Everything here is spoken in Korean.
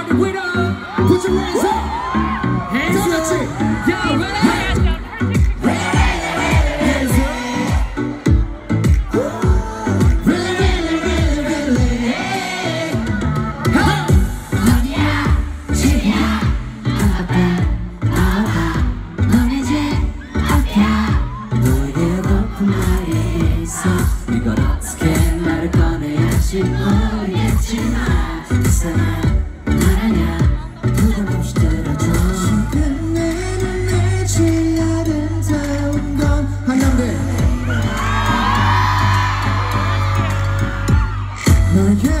party with us. Put your hands up. Hands 다 같이. 야, ready? 이걸 어떻게 나를 꺼내야지 모르겠지만 Yeah.